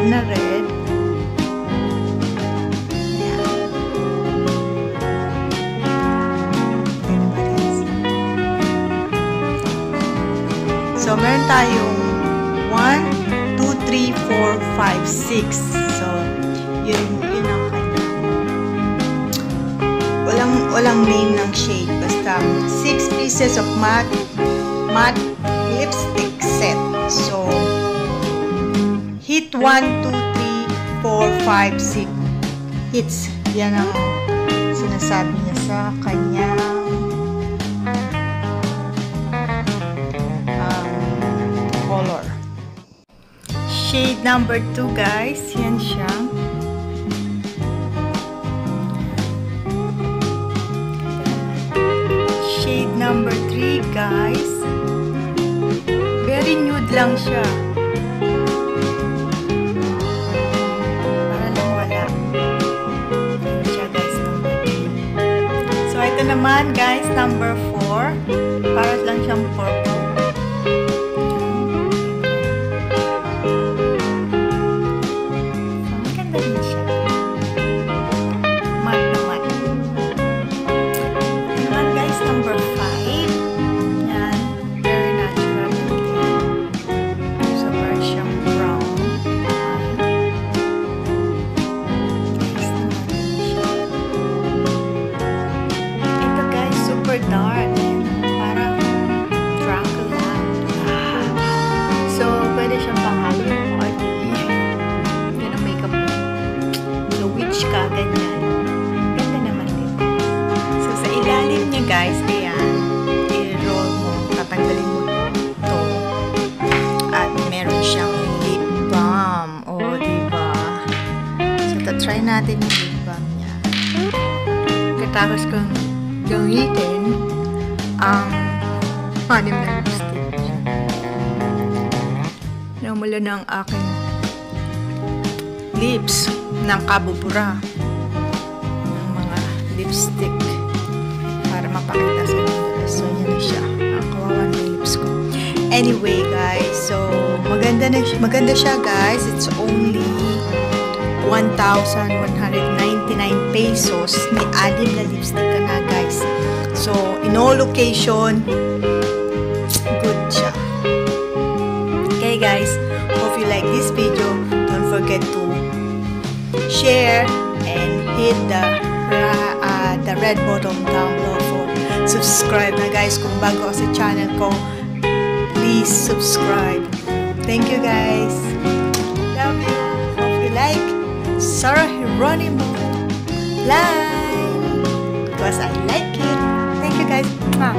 red na red. So, meron tayong 1, 2, 3, 4, 5, 6. So, yun, yun ang kanya. Walang, walang name ng shade. Basta, 6 pieces of matte, matte lipstick set. So, hit 1, 2, 3, 4, 5, 6 hits. Yan ang sinasabi niya sa kanyang um, color. Shade number 2 guys. Yan siya. Shade number 3 guys. Very nude lang siya. Ito naman guys number 4. Para lang siyang purple. Guys, ayan, i-roll mo, tatanggalin mo to. At meron siyang lip balm. O, oh, diba? So, try natin yung lip balm niya. Katapos kong gamitin ang anim na lipstick. Namula na ang aking lips ng kabubura ng mga lipstick mapakita sa inyo. So, yun na siya. Ang kawawa ng lips ko. Anyway, guys. So, maganda, na, maganda siya, guys. It's only 1,199 pesos. May adim na lipstick ka na, guys. So, in all location, good siya. Okay, guys. Hope you like this video. Don't forget to share and hit the uh, the red button down below subscribe na guys kung bago ka sa channel ko please subscribe. Thank you guys. Love you. Hope you like. Sarah Hieronimo line because I like it thank you guys. Mwah.